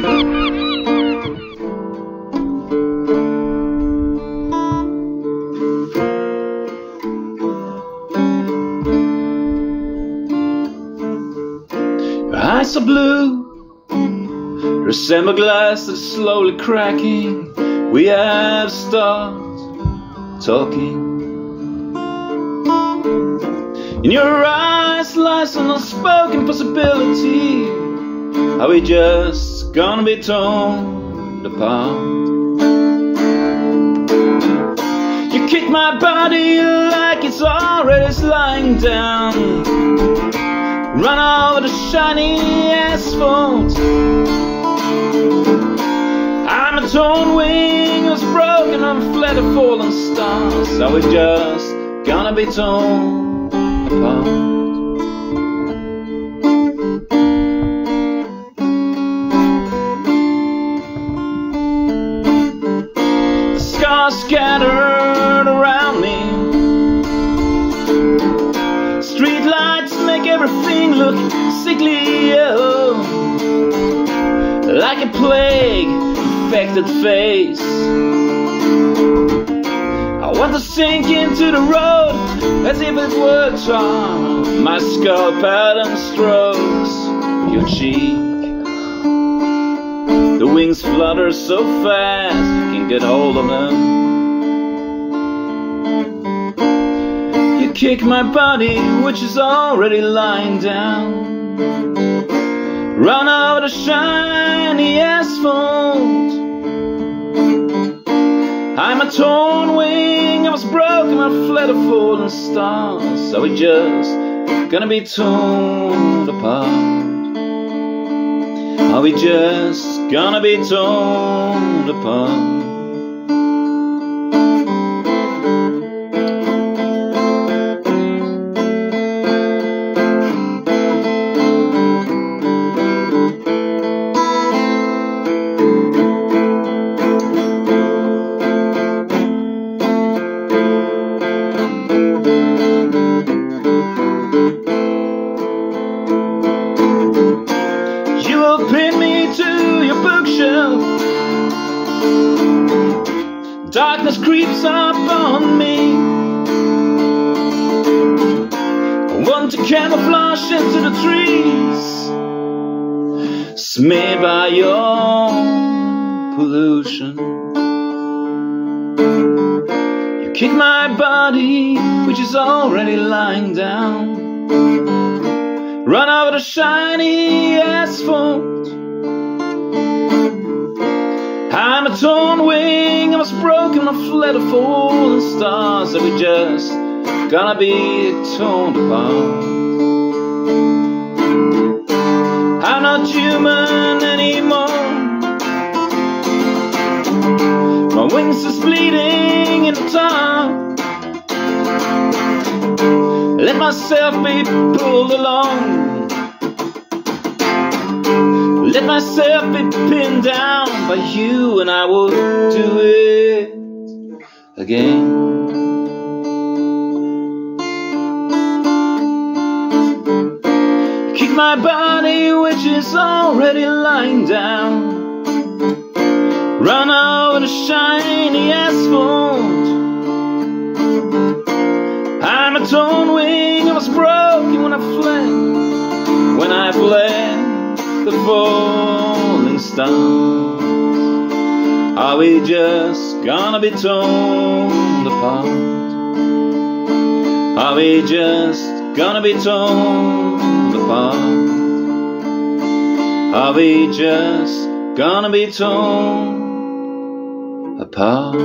Your eyes are blue, resemble glass that's slowly cracking. We have to start talking. In your eyes lies an unspoken possibility. Are we just gonna be torn apart? You kick my body like it's already lying down. Run over the shiny asphalt. I'm a torn wing, was broken, I'm flat of fallen stars. Are we just gonna be torn apart? Scars scattered around me. Street lights make everything look sickly, oh, like a plague infected face. I want to sink into the road as if it were charm. My skull pattern strokes your cheek. The wings flutter so fast get hold of them. You kick my body, which is already lying down. Run over the shiny asphalt. I'm a torn wing, I was broken, I fled a fallen stars. Are we just gonna be torn apart? Are we just gonna be torn apart? Darkness creeps up on me. I want to camouflage into the trees, smeared by your pollution. You kick my body, which is already lying down. Run over the shiny asphalt. I'm a torn wing, I was broken, I fled a fallen stars that we just gonna be torn apart. I'm not human anymore. My wings is bleeding in dark. Let myself be pulled along. Let myself be pinned down by you, and I will do it again. Kick my body, which is already lying down. Run over the shiny asphalt. I'm a torn wing, I was broken when I fled. When I fled the falling stars. Are we just gonna be torn apart? Are we just gonna be torn apart? Are we just gonna be torn apart?